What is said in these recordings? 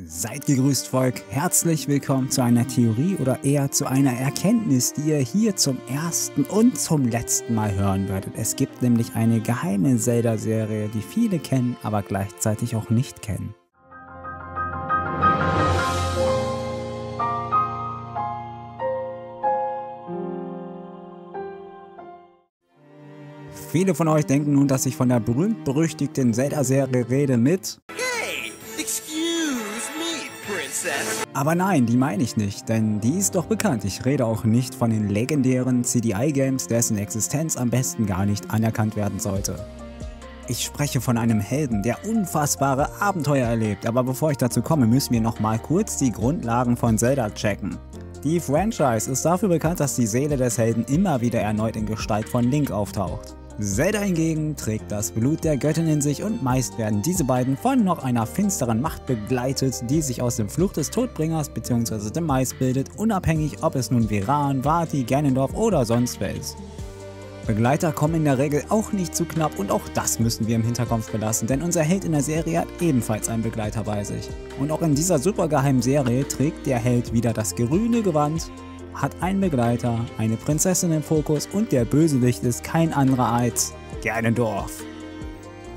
Seid gegrüßt, Volk. Herzlich willkommen zu einer Theorie oder eher zu einer Erkenntnis, die ihr hier zum ersten und zum letzten Mal hören werdet. Es gibt nämlich eine geheime Zelda-Serie, die viele kennen, aber gleichzeitig auch nicht kennen. Viele von euch denken nun, dass ich von der berühmt-berüchtigten Zelda-Serie rede mit Aber nein, die meine ich nicht, denn die ist doch bekannt. Ich rede auch nicht von den legendären CDI-Games, dessen Existenz am besten gar nicht anerkannt werden sollte. Ich spreche von einem Helden, der unfassbare Abenteuer erlebt, aber bevor ich dazu komme, müssen wir noch mal kurz die Grundlagen von Zelda checken. Die Franchise ist dafür bekannt, dass die Seele des Helden immer wieder erneut in Gestalt von Link auftaucht. Zelda hingegen trägt das Blut der Göttin in sich und meist werden diese beiden von noch einer finsteren Macht begleitet, die sich aus dem Fluch des Todbringers bzw. dem Mais bildet, unabhängig ob es nun Viran, Vati, Ganondorf oder sonst wer ist. Begleiter kommen in der Regel auch nicht zu knapp und auch das müssen wir im Hinterkopf belassen, denn unser Held in der Serie hat ebenfalls einen Begleiter bei sich. Und auch in dieser supergeheimen Serie trägt der Held wieder das grüne Gewand hat einen Begleiter, eine Prinzessin im Fokus und der Bösewicht ist kein anderer als Ganondorf.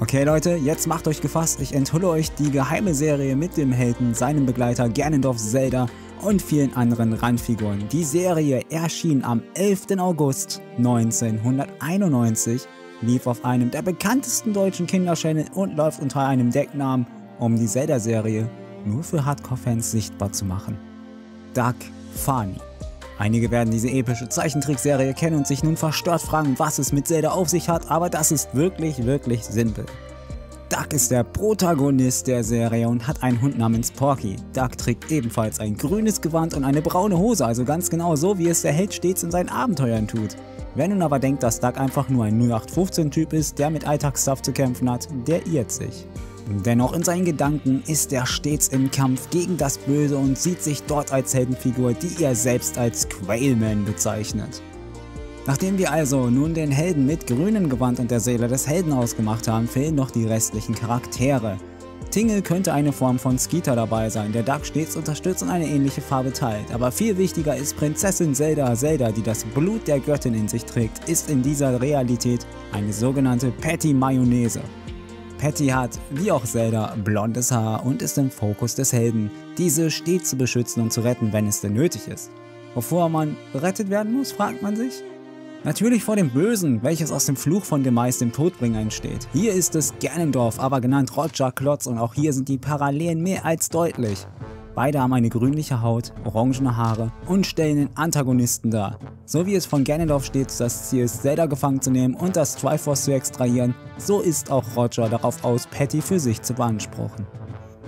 Okay Leute, jetzt macht euch gefasst, ich enthülle euch die geheime Serie mit dem Helden, seinem Begleiter Ganondorf Zelda und vielen anderen Randfiguren. Die Serie erschien am 11. August 1991, lief auf einem der bekanntesten deutschen Kinderchannel und läuft unter einem Decknamen, um die Zelda-Serie nur für Hardcore-Fans sichtbar zu machen. Duck Funny. Einige werden diese epische Zeichentrickserie kennen und sich nun verstört fragen, was es mit Zelda auf sich hat, aber das ist wirklich, wirklich simpel. Duck ist der Protagonist der Serie und hat einen Hund namens Porky. Duck trägt ebenfalls ein grünes Gewand und eine braune Hose, also ganz genau so, wie es der Held stets in seinen Abenteuern tut. Wer nun aber denkt, dass Duck einfach nur ein 0815-Typ ist, der mit Alltagsstuff zu kämpfen hat, der irrt sich. Dennoch in seinen Gedanken ist er stets im Kampf gegen das Böse und sieht sich dort als Heldenfigur, die er selbst als Quailman bezeichnet. Nachdem wir also nun den Helden mit grünem Gewand und der Seele des Helden ausgemacht haben, fehlen noch die restlichen Charaktere. Tingle könnte eine Form von Skeeter dabei sein, der Duck stets unterstützt und eine ähnliche Farbe teilt. Aber viel wichtiger ist Prinzessin Zelda. Zelda, die das Blut der Göttin in sich trägt, ist in dieser Realität eine sogenannte Patty Mayonnaise. Patty hat, wie auch Zelda, blondes Haar und ist im Fokus des Helden, diese stets zu beschützen und zu retten, wenn es denn nötig ist. Wovor man berettet werden muss, fragt man sich. Natürlich vor dem Bösen, welches aus dem Fluch von Demise dem Todbringer entsteht. Hier ist es Ganondorf, aber genannt Roger Klotz und auch hier sind die Parallelen mehr als deutlich. Beide haben eine grünliche Haut, orangene Haare und stellen den Antagonisten dar. So wie es von Ganondorf steht, das Ziel ist, Zelda gefangen zu nehmen und das Triforce zu extrahieren, so ist auch Roger darauf aus, Patty für sich zu beanspruchen.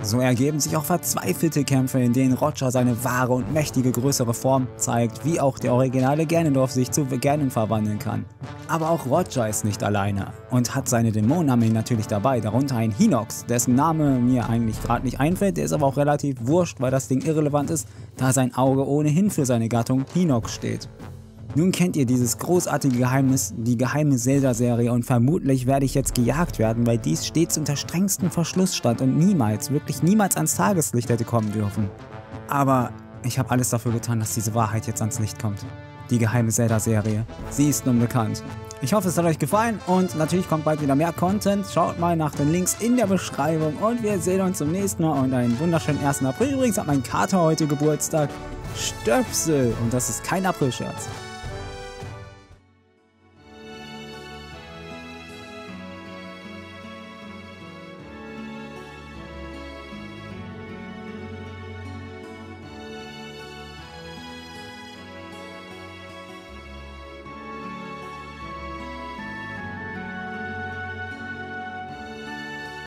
So ergeben sich auch verzweifelte Kämpfe, in denen Roger seine wahre und mächtige größere Form zeigt, wie auch der originale Ganondorf sich zu Ganon verwandeln kann. Aber auch Roger ist nicht alleine und hat seine Dämonenarmee natürlich dabei, darunter ein Hinox, dessen Name mir eigentlich gerade nicht einfällt, der ist aber auch relativ wurscht, weil das Ding irrelevant ist, da sein Auge ohnehin für seine Gattung Hinox steht. Nun kennt ihr dieses großartige Geheimnis, die geheime Zelda-Serie und vermutlich werde ich jetzt gejagt werden, weil dies stets unter strengstem Verschluss stand und niemals, wirklich niemals ans Tageslicht hätte kommen dürfen. Aber ich habe alles dafür getan, dass diese Wahrheit jetzt ans Licht kommt. Die geheime Zelda-Serie. Sie ist nun bekannt. Ich hoffe, es hat euch gefallen und natürlich kommt bald wieder mehr Content. Schaut mal nach den Links in der Beschreibung und wir sehen uns zum nächsten Mal und einen wunderschönen 1. April. Übrigens hat mein Kater heute Geburtstag. Stöpsel und das ist kein Aprilscherz.